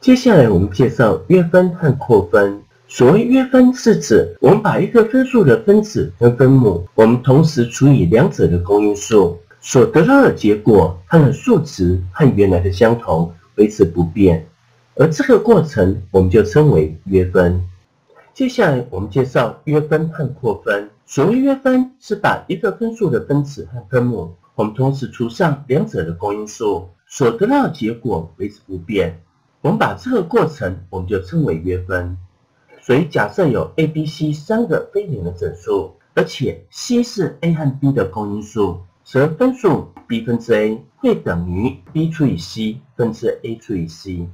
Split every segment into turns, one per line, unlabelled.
接下来我们介绍约分和扩分。所谓约分，是指我们把一个分数的分子跟分母，我们同时除以两者的公因数，所得到的结果，它的数值和原来的相同，维持不变。而这个过程，我们就称为约分。接下来我们介绍约分和扩分。所谓约分，是把一个分数的分子和分母，我们同时除上两者的公因数，所得到的结果维持不变。我们把这个过程，我们就称为约分。所以，假设有 a、b、c 三个非零的整数，而且 c 是 a 和 b 的公因数，则分数 b 分之 a 会等于 b 除以 c 分之 a 除以 c。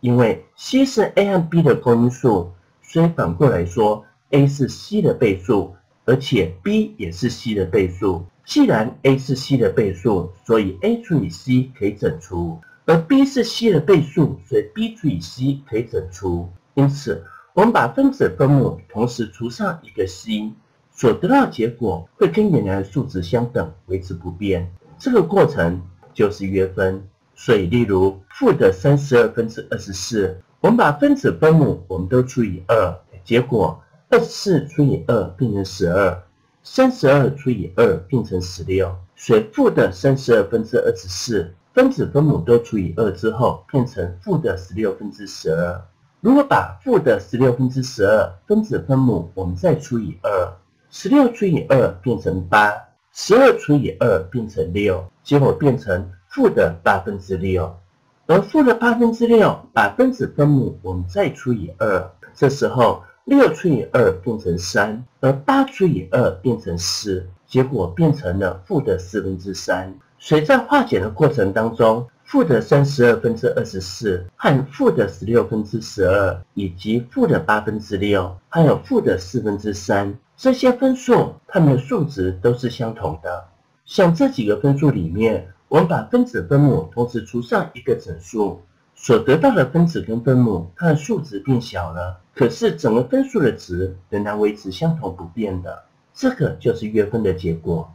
因为 c 是 a 和 b 的公因数，所以反过来说，a 是 c 的倍数，而且 b 也是 c 的倍数。既然 a 是 c 的倍数，所以 a 除以 c 可以整除；而 b 是 c 的倍数，所以 b 除以 c 可以整除。因此，我们把分子分母同时除上一个 c，所得到结果会跟原来的数值相等，维持不变。这个过程就是约分。所以，例如负的三十二分之二十四，我们把分子分母我们都除以二，结果二十四除以二变成十二，三十二除以二变成十六。所以负的三十二分之二十四，分子分母都除以二之后，变成负的十六分之十二。如果把负的十六分之十二分子分母，我们再除以二，十六除以二变成八，十二除以二变成六，结果变成负的八分之六。而负的八分之六，把分子分母我们再除以二，这时候六除以二变成三，而八除以二变成四，结果变成了负的四分之三。所以在化简的过程当中。负的三十二分之二十四和负的十六分之十二，以及负的八分之六，还有负的四分之三，这些分数它们的数值都是相同的。像这几个分数里面，我们把分子分母同时除上一个整数，所得到的分子跟分母它的数值变小了，可是整个分数的值仍然维持相同不变的，这个就是约分的结果。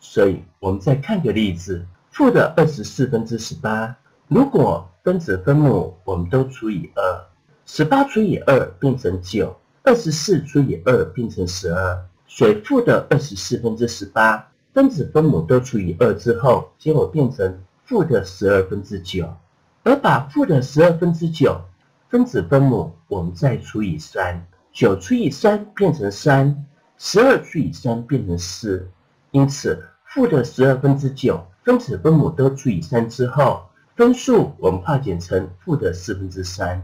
所以，我们再看个例子。负的二十四分之十八，如果分子分母我们都除以二，十八除以二变成九，二十四除以二变成十二，所以负的二十四分之十八，分子分母都除以二之后，结果变成负的十二分之九，而把负的十二分之九分子分母我们再除以三，九除以三变成三，十二除以三变成四，因此负的十二分之九。分子分母都除以三之后，分数我们化简成负的四分之三，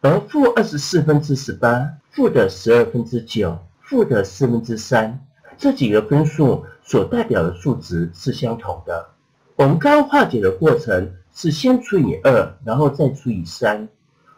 而负二十四分之十八、负的十二分之九、负的四分之三这几个分数所代表的数值是相同的。我们刚刚化解的过程是先除以二，然后再除以三。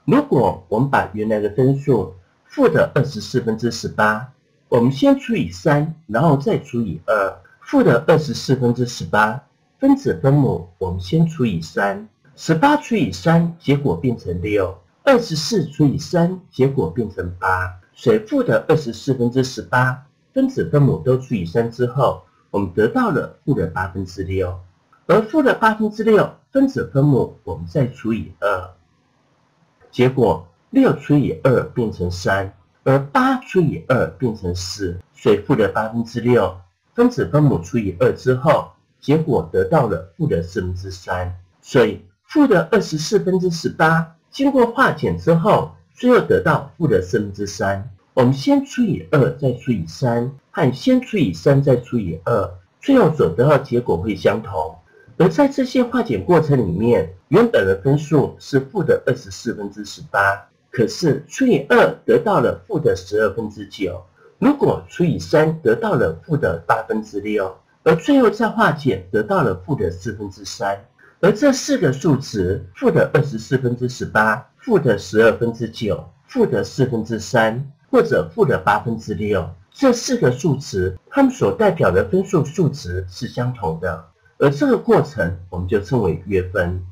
如果我们把原来的分数负的二十四分之十八，我们先除以三，然后再除以二，负的二十四分之十八。分子分母，我们先除以三，十八除以三，结果变成六；二十四除以三，结果变成八。所以负的二十四分之十八，分子分母都除以三之后，我们得到了负的八分之六。而负的八分之六，分子分母我们再除以二，结果六除以二变成三，而八除以二变成四。所以负的八分之六，分子分母除以二之后。结果得到了负的四分之三，所以负的二十四分之十八经过化简之后，最后得到负的四分之三。我们先除以二，再除以三，和先除以三再除以二，最后所得到结果会相同。而在这些化简过程里面，原本的分数是负的二十四分之十八，可是除以二得到了负的十二分之九，如果除以三得到了负的八分之六。而最后再化简，得到了负的四分之三。而这四个数值，负的二十四分之十八、负的十二分之九、负的四分之三，或者负的八分之六，这四个数值，它们所代表的分数数值是相同的。而这个过程，我们就称为约分。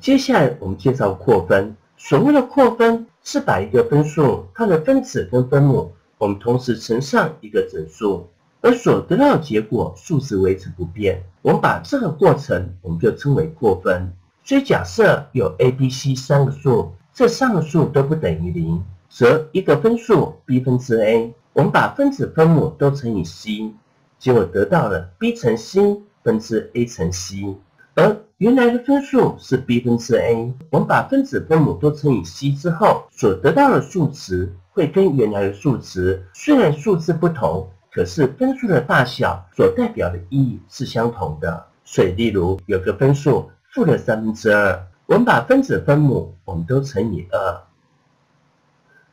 接下来，我们介绍扩分。所谓的扩分，是把一个分数，它的分子跟分母，我们同时乘上一个整数。而所得到的结果数值维持不变，我们把这个过程我们就称为扩分。所以假设有 a、b、c 三个数，这三个数都不等于零，则一个分数 b 分之 a，我们把分子分母都乘以 c，结果得到了 b 乘 c 分之 a 乘 c。而原来的分数是 b 分之 a，我们把分子分母都乘以 c 之后，所得到的数值会跟原来的数值虽然数字不同，可是分数的大小所代表的意义是相同的。所以，例如有个分数负的三分之二，我们把分子分母我们都乘以二，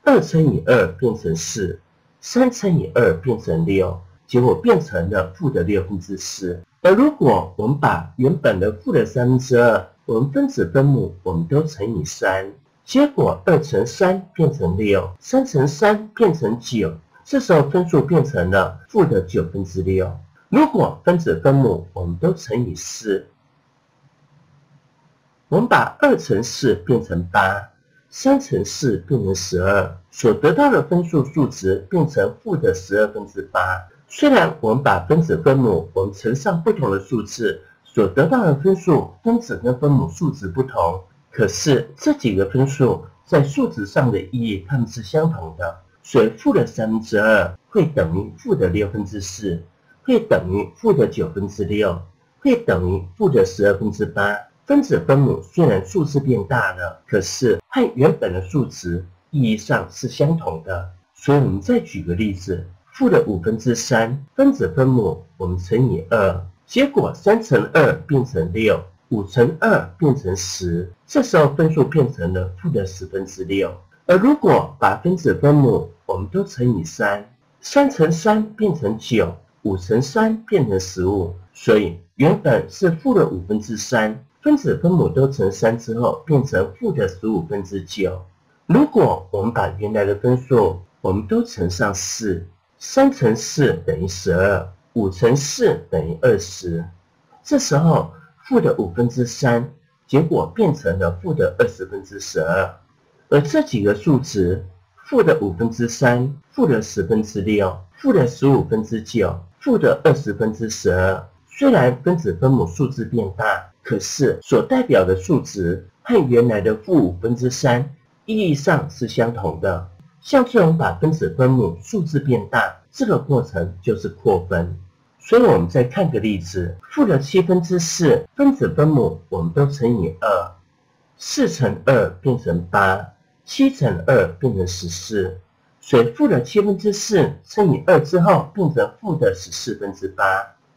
二乘以二变成四，三乘以二变成六，结果变成了负的六分之四。而如果我们把原本的负的三分之二，我们分子分母我们都乘以三，结果二乘三变成六，三乘三变成九，这时候分数变成了负的九分之六。如果分子分母我们都乘以四，我们把二乘四变成八，三乘四变成十二，所得到的分数数值变成负的十二分之八。虽然我们把分子分母我们乘上不同的数字，所得到的分数分子跟分母数值不同，可是这几个分数在数值上的意义它们是相同的。所以负的三分之二会等于负的六分之四，会等于负的九分之六，会等于负的十二分之八。分子分母虽然数字变大了，可是和原本的数值意义上是相同的。所以我们再举个例子。负的五分之三分子分母，我们乘以二，结果三乘二变成六，五乘二变成十，这时候分数变成了负的十分之六。而如果把分子分母我们都乘以三，三乘三变成九，五乘三变成十五，所以原本是负的五分之三，分子分母都乘三之后变成负的十五分之九。如果我们把原来的分数我们都乘上四。三乘四等于十二，五乘四等于二十。这时候负的五分之三，结果变成了负的二十分之十二。而这几个数值，负的五分之三、负的十分之六、负的十五分之九、负的二十分之十二，虽然分子分母数字变大，可是所代表的数值和原来的负五分之三意义上是相同的。像这种把分子分母数字变大，这个过程就是扩分。所以，我们再看个例子：负的七分之四分子分母，我们都乘以二，四乘二变成八，七乘二变成十四。所以，负的七分之四乘以二之后，变成负的十四分之八。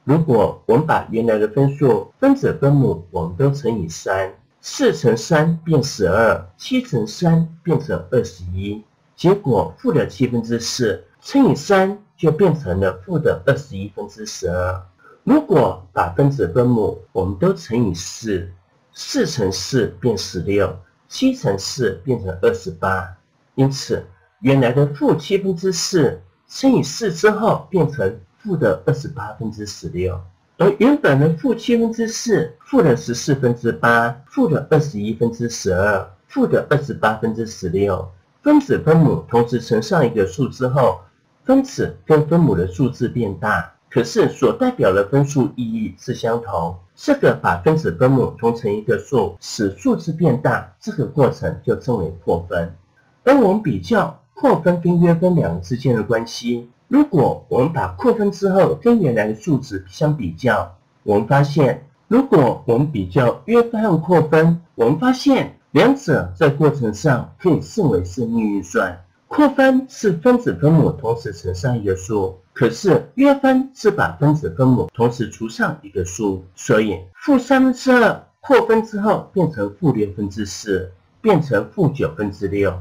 如果我们把原来的分数分子分母我们都乘以三，四乘三变十二，七乘三变成二十一。结果负的七分之四乘以三就变成了负的二十一分之十二。如果把分子分母我们都乘以四，四乘四变十六，七乘四变成二十八。因此，原来的负七分之四乘以四之后变成负的二十八分之十六，而原本的负七分之四、负的十四分之八、负的二十一分之十二、负的二十八分之十六。分子分母同时乘上一个数之后，分子跟分母的数字变大，可是所代表的分数意义是相同。这个把分子分母同乘一个数，使数字变大，这个过程就称为扩分。而我们比较扩分跟约分两个之间的关系，如果我们把扩分之后跟原来的数值相比较，我们发现，如果我们比较约分和扩分，我们发现。两者在过程上可以视为是逆运算。扩分是分子分母同时乘上一个数，可是约分是把分子分母同时除上一个数。所以负三分之二扩分之后变成负六分之四，变成负九分之六，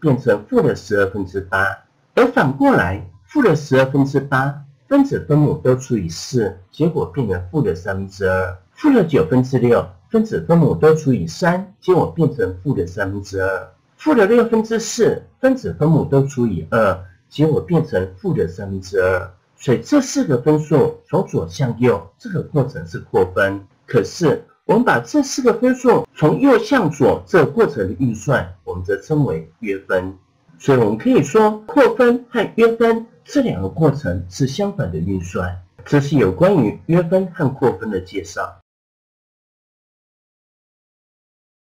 变成负的十二分之八。而反过来，负的十二分之八分子分母都除以四，结果变成负的三分之二。负的九分之六。分子分母都除以三，结果变成负的三分之二。负的六分之四，分子分母都除以二，结果变成负的三分之二。所以这四个分数从左向右，这个过程是扩分。可是我们把这四个分数从右向左，这个过程的运算，我们则称为约分。所以我们可以说，扩分和约分这两个过程是相反的运算。这是有关于约分和扩分的介绍。